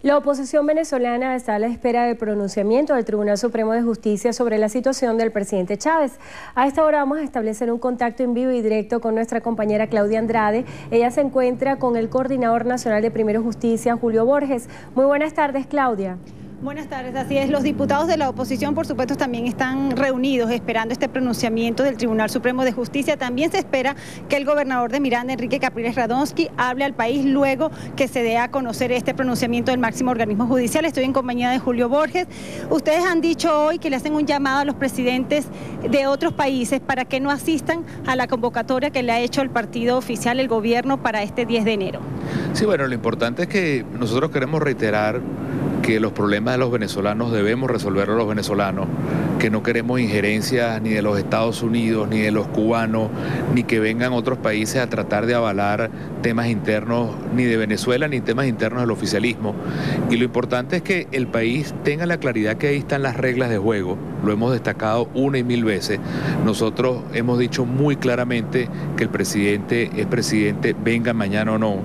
La oposición venezolana está a la espera del pronunciamiento del Tribunal Supremo de Justicia sobre la situación del presidente Chávez. A esta hora vamos a establecer un contacto en vivo y directo con nuestra compañera Claudia Andrade. Ella se encuentra con el Coordinador Nacional de Primero Justicia, Julio Borges. Muy buenas tardes, Claudia. Buenas tardes, así es. Los diputados de la oposición, por supuesto, también están reunidos esperando este pronunciamiento del Tribunal Supremo de Justicia. También se espera que el gobernador de Miranda, Enrique Capriles Radonsky, hable al país luego que se dé a conocer este pronunciamiento del máximo organismo judicial. Estoy en compañía de Julio Borges. Ustedes han dicho hoy que le hacen un llamado a los presidentes de otros países para que no asistan a la convocatoria que le ha hecho el partido oficial, el gobierno, para este 10 de enero. Sí, bueno, lo importante es que nosotros queremos reiterar que los problemas de los venezolanos debemos resolverlos los venezolanos, que no queremos injerencias ni de los Estados Unidos, ni de los cubanos, ni que vengan otros países a tratar de avalar temas internos ni de Venezuela ni temas internos del oficialismo. Y lo importante es que el país tenga la claridad que ahí están las reglas de juego, lo hemos destacado una y mil veces. Nosotros hemos dicho muy claramente que el presidente es presidente, venga mañana o no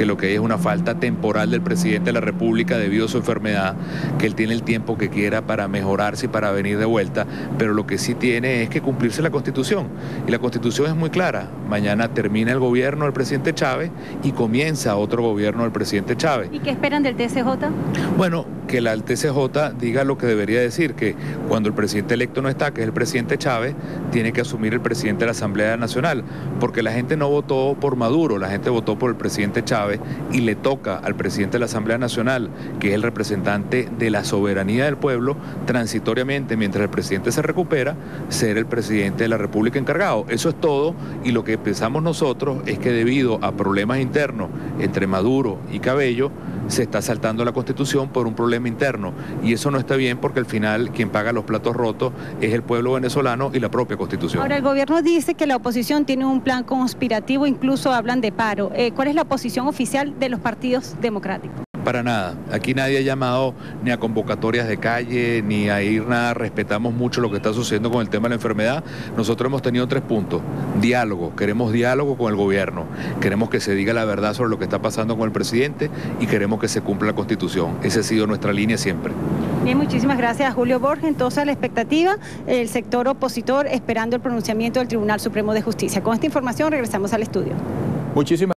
que lo que es una falta temporal del presidente de la República debido a su enfermedad, que él tiene el tiempo que quiera para mejorarse y para venir de vuelta, pero lo que sí tiene es que cumplirse la Constitución. Y la Constitución es muy clara. Mañana termina el gobierno del presidente Chávez y comienza otro gobierno del presidente Chávez. ¿Y qué esperan del TCJ? Bueno, que la TCJ diga lo que debería decir, que cuando el presidente electo no está, que es el presidente Chávez, tiene que asumir el presidente de la Asamblea Nacional, porque la gente no votó por Maduro, la gente votó por el presidente Chávez y le toca al presidente de la Asamblea Nacional, que es el representante de la soberanía del pueblo, transitoriamente, mientras el presidente se recupera, ser el presidente de la República encargado. Eso es todo y lo que pensamos nosotros es que debido a problemas internos entre Maduro y Cabello, se está saltando la Constitución por un problema interno y eso no está bien porque al final quien paga los platos rotos es el pueblo venezolano y la propia Constitución. Ahora el gobierno dice que la oposición tiene un plan conspirativo, incluso hablan de paro. Eh, ¿Cuál es la posición oficial de los partidos democráticos? Para nada. Aquí nadie ha llamado ni a convocatorias de calle, ni a ir nada. Respetamos mucho lo que está sucediendo con el tema de la enfermedad. Nosotros hemos tenido tres puntos. Diálogo. Queremos diálogo con el gobierno. Queremos que se diga la verdad sobre lo que está pasando con el presidente y queremos que se cumpla la constitución. Esa ha sido nuestra línea siempre. Bien, muchísimas gracias Julio Borges. Entonces, la expectativa, el sector opositor esperando el pronunciamiento del Tribunal Supremo de Justicia. Con esta información regresamos al estudio. Muchísimas